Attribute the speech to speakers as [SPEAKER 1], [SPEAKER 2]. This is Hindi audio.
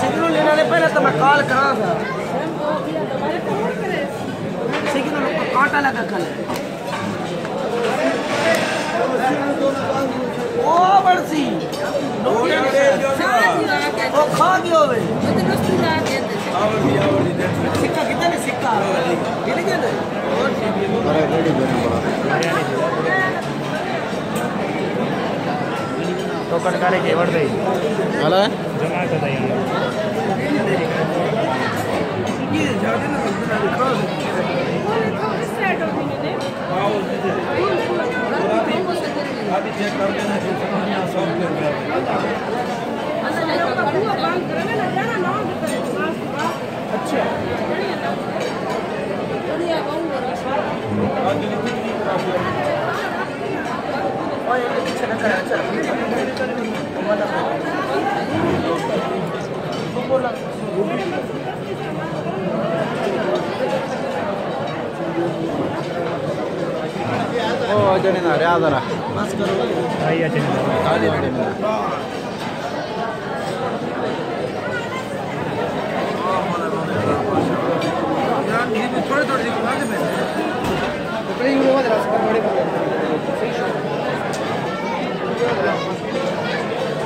[SPEAKER 1] सिग्नल लेना ने पहले तो मैं कॉल करा था। सिग्नल को कांटा लगा कल ओ बड़सी। ओ खा गयो वे सिक्का कितना सिक्का? कितने के
[SPEAKER 2] तो के वर्ड दे
[SPEAKER 3] अला
[SPEAKER 2] जमा कर दे
[SPEAKER 1] ये जाने ना खा
[SPEAKER 4] अभी चेक कर यहाँ
[SPEAKER 1] अच्छा। Oh, Janina,
[SPEAKER 3] Radhara. Maskar. Hi, Janina. Hi, Janina.